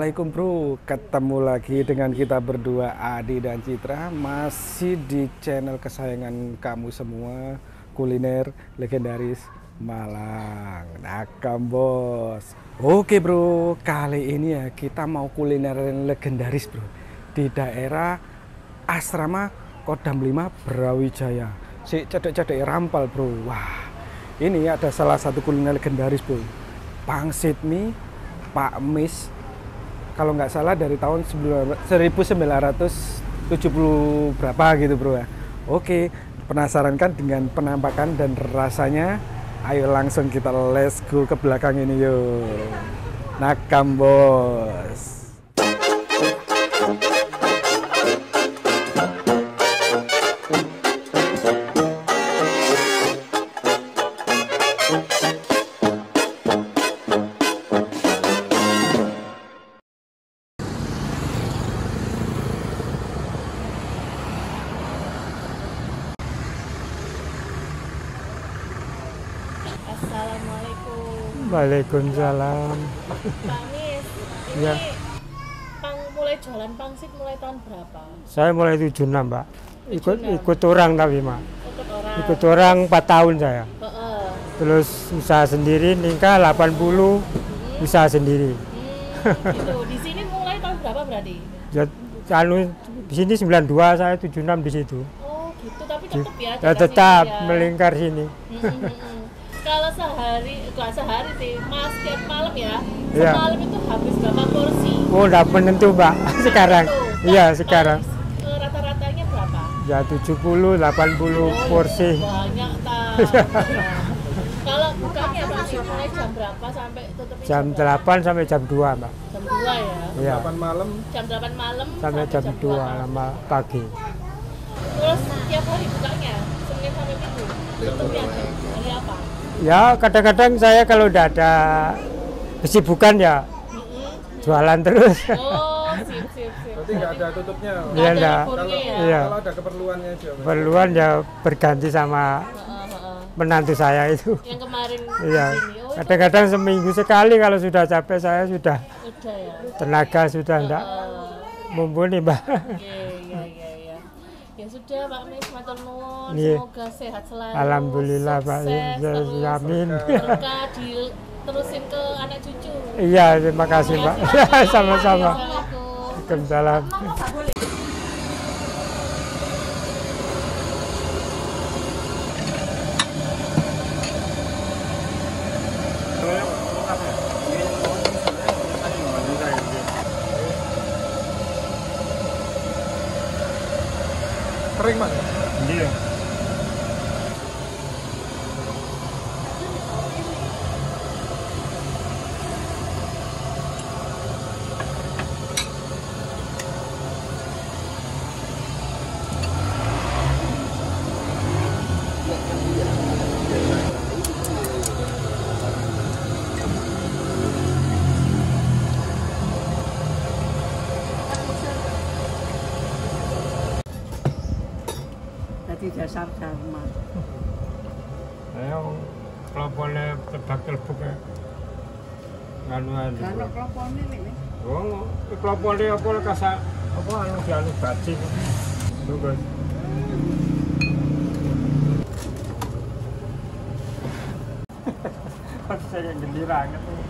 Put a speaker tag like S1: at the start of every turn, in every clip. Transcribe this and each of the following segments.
S1: Assalamualaikum bro, ketemu lagi dengan kita berdua Adi dan Citra. Masih di channel kesayangan kamu semua Kuliner legendaris Malang. Nakam bos. Oke bro, kali ini ya kita mau kuliner legendaris bro. Di daerah Asrama Kodam 5 Brawijaya. Si cedek-cedek rampal bro. Wah, ini ada salah satu kuliner legendaris bro. Pangsit mie Pak Mis kalau nggak salah dari tahun 1970 berapa gitu bro ya. Oke penasaran kan dengan penampakan dan rasanya? Ayo langsung kita let's go ke belakang ini yuk nakam bos
S2: Assalamualaikum
S1: Waalaikumsalam
S2: Pak Nis ini
S1: Ya.
S2: pang mulai jualan pangsit mulai tahun berapa?
S1: saya mulai 76 mbak ikut
S2: 76.
S1: ikut orang tapi mak
S2: Ikut orang
S1: ikut orang 4 tahun saya terus usaha sendiri nikah 80 usaha sendiri
S2: Hmm, gitu. Di sini mulai tahun berapa berarti?
S1: ya anu di sini 92 saya 76 di situ
S2: Oh gitu, tapi tetap ya?
S1: ya
S2: jalan
S1: tetap
S2: ya.
S1: melingkar sini
S2: Hmm, hmm, hmm, hmm. Sehari, nggak sehari sih, mas tiap malam ya,
S1: Iya.
S2: semalam itu habis berapa porsi?
S1: oh udah menentu mbak sekarang iya sekarang
S2: eh, rata-ratanya berapa?
S1: ya 70 80 porsi
S2: Banyak tak. Kalau bukanya Pak mulai jam berapa sampai tutupnya
S1: jam
S2: berapa?
S1: 8 sampai jam 2 mbak
S2: Jam 2 ya?
S1: iya
S3: malam
S2: Jam 8 malam
S1: sampai jam 2
S2: 2
S1: lama pagi
S2: Terus tiap hari bukanya? Senin sampai Minggu? Tutupnya?
S1: Ya kadang-kadang saya kalau udah ada kesibukan ya jualan terus
S2: Oh, sip, sip, sip.
S3: berarti nggak ada tutupnya
S1: Iya,
S2: ya?
S1: Iya.
S3: kalau ada keperluannya aja Mas.
S1: perluan ya berganti sama
S2: Heeh, heeh.
S1: menantu saya itu
S2: Yang kemarin
S1: iya.
S2: Oh, itu
S1: kadang-kadang seminggu sekali kalau sudah capek saya sudah
S2: udah ya?
S1: tenaga sudah enggak
S2: Heeh.
S1: mumpuni mbak
S2: Iya, iya, iya, iya. Ya sudah Pak Mis, matur nuwun.
S1: Iya.
S2: Semoga sehat selalu.
S1: alhamdulillah pak ya, ya, amin
S2: berkah diterusin ke anak cucu.
S1: iya terima kasih mbak sama-sama. Waalaikumsalam
S3: kering mas
S1: iya
S4: Jadi dasar dharma.
S1: ayo kelopone tebak telbuk ya anu anu
S4: Kalau kelopone ini,
S1: Oh, kelopone apa kasa apa anu dianu bajing itu guys saya gembira banget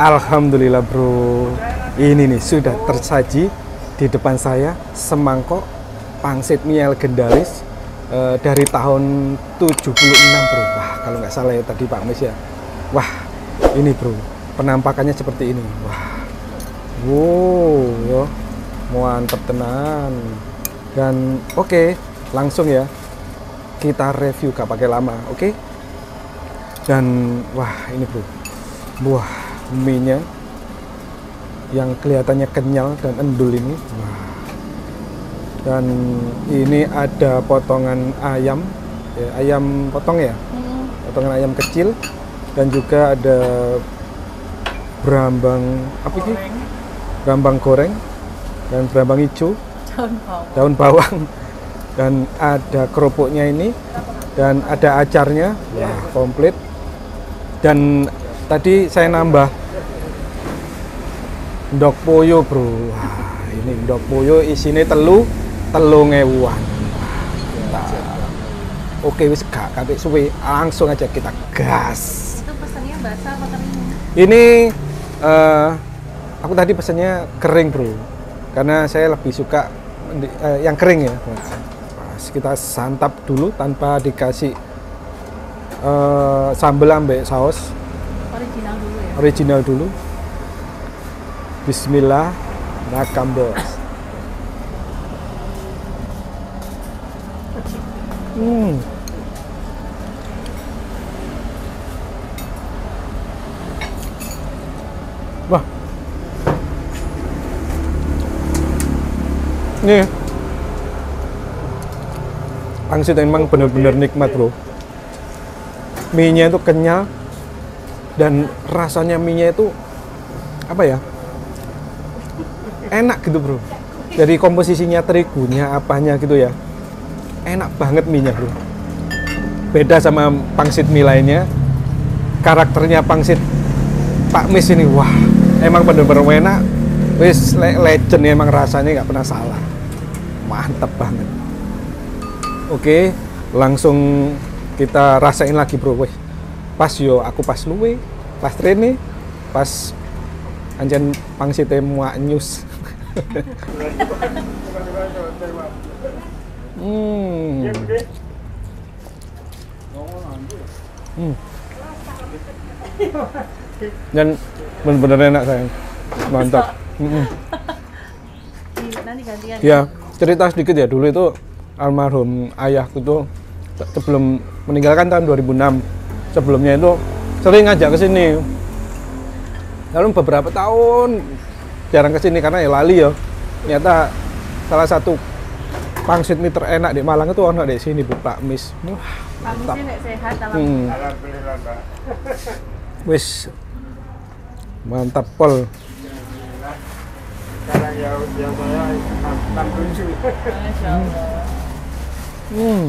S1: Alhamdulillah bro. Ini nih sudah tersaji di depan saya Semangkok pangsit mie legendaris eh, Dari tahun 76 bro. Wah kalau nggak salah ya tadi Pak Mis ya. Wah ini bro. Penampakannya seperti ini. Wah. Wow yo. Mantep tenan. Dan oke langsung ya. Kita review gak pakai lama oke? Dan wah ini bro. Wah, mie-nya yang kelihatannya kenyal dan endul ini. Wah. Dan ini ada potongan ayam, ya, ayam potong ya,
S2: Hmm.
S1: potongan ayam kecil. Dan juga ada berambang apa ini? Berambang goreng dan berambang hijau,
S2: Daun bawang.
S1: daun bawang. Dan ada kerupuknya ini. Dan ada acarnya, wah komplit. Dan tadi saya nambah ndok poyo bro. Wah ini ndok poyo isinya telu telu ngewuan Wah, mantap. oke wis gak kate suwe langsung aja kita gas
S2: Itu pesannya basah apa kering?
S1: ini eh, aku tadi pesennya kering bro karena saya lebih suka eh, yang kering ya Pas kita santap dulu tanpa dikasih eh, sambal ambek saus
S2: Original dulu ya.
S1: original dulu Bismillah nakam hmm. wah. Ini. Pangsit emang bener-bener nikmat bro. Mie nya itu kenyal dan rasanya mie-nya itu apa ya enak gitu bro. Dari komposisinya terigunya apanya gitu ya enak banget mie-nya bro. Beda sama pangsit mie lainnya. Karakternya pangsit Pak Mis ini wah emang bener-bener enak. Wis le- legend emang rasanya nggak pernah salah. Mantep banget. Oke langsung kita rasain lagi bro. Wes pas yo aku pas luwe pas trene pas anjen pangsite muak nyus. Hmm. Hmm. dan bener-bener enak sayang mantap Mm-mm.
S2: Nanti gantian.
S1: ya cerita sedikit ya dulu itu almarhum ayahku tuh se- sebelum meninggalkan tahun 2006 sebelumnya itu sering ngajak ke sini lalu beberapa tahun jarang ke sini karena ya lali ya ternyata salah satu pangsit mie terenak di Malang itu ono di sini Bu Pak Mis wah mantap
S2: nek sehat
S1: Hmm.
S2: alhamdulillah.
S1: Wis mantap pol
S5: Sekarang ya saya 67.
S2: Masya Allah.
S1: hmm.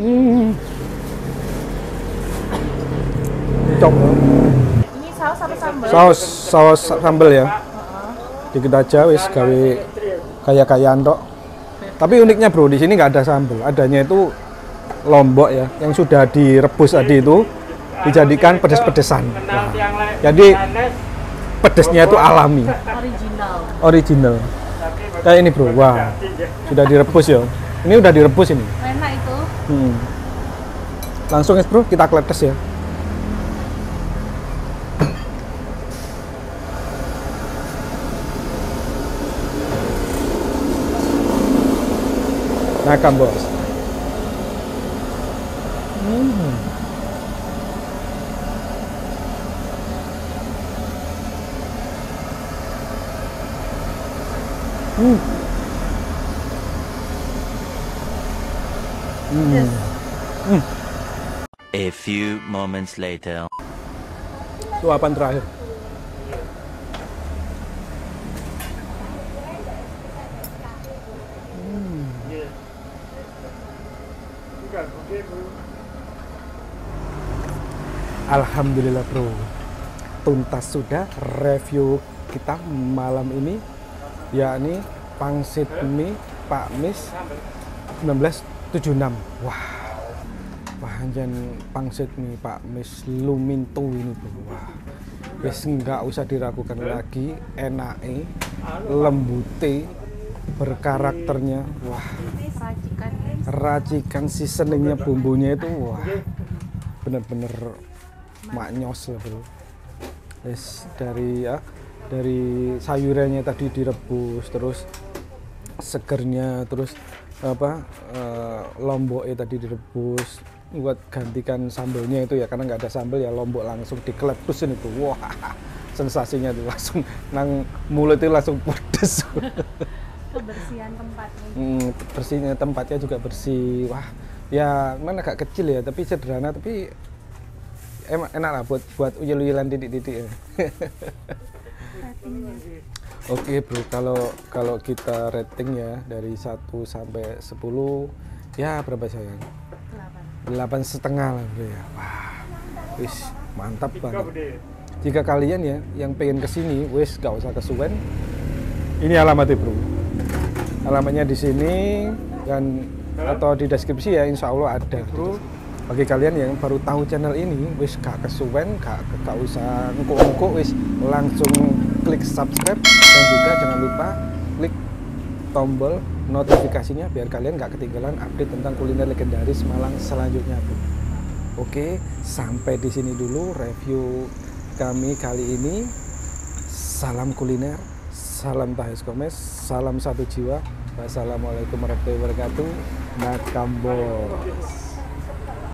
S1: Hmm. Cok.
S2: Ini saus apa sambal?
S1: saus saus sambel ya dikit aja wis gawe kayak kayaan tok. Tapi uniknya bro di sini nggak ada sambel. Adanya itu lombok ya yang sudah direbus tadi itu dijadikan pedes-pedesan. Nah, jadi pedesnya itu alami.
S2: Original.
S1: original. Kayak ini bro. Wah sudah direbus ya. Ini udah direbus ini.
S2: Enak itu.
S1: Hmm. langsung ya bro kita kletes ya Nakam bos. Hmm. Hmm. Hmm.
S6: A few moments later.
S1: Luapan terakhir.
S5: Bukan, oke bro.
S1: Alhamdulillah bro. Tuntas sudah review kita malam ini yakni pangsit mie Pak Mis 1976 Wah Panjen pangsit mie Pak Mis Lumintu ini bro. Wah Wis nggak usah diragukan lagi enake lembute berkarakternya wah.
S4: Racikan
S1: racikan seasoningnya bumbunya itu wah bener-bener maknyos lah bro. Yes, dari ya dari sayurannya tadi direbus terus segernya terus apa eh, lomboknya tadi direbus buat gantikan sambelnya itu ya karena nggak ada sambel ya lombok langsung dikelepusin itu wah sensasinya tuh langsung nang mulut itu langsung pedes
S4: kebersihan tempatnya
S1: Hmm, bersihnya tempatnya juga bersih. Wah, ya mana agak kecil ya, tapi sederhana tapi enak, enak lah buat buat uyel-uyelan titik-titik. ya. Oke bro, kalau kalau kita rating ya dari 1 sampai 10 ya berapa sayang? Delapan setengah lah bro ya. Wah, wis mantap banget. Jika kalian ya yang pengen ke sini, wis gak usah kesuwen. Ini alamatnya bro. Alamatnya di sini dan atau di deskripsi ya insya Allah ada bro. Bagi kalian yang baru tahu channel ini, wis gak kesuwen, gak, gak usah engko-engko, wis langsung klik subscribe dan juga jangan lupa klik tombol notifikasinya biar kalian gak ketinggalan update tentang kuliner legendaris Malang selanjutnya bro. Oke, sampai di sini dulu review kami kali ini. Salam kuliner, salam tahes komes, salam satu jiwa. Wassalamualaikum warahmatullahi wabarakatuh. Nakambos.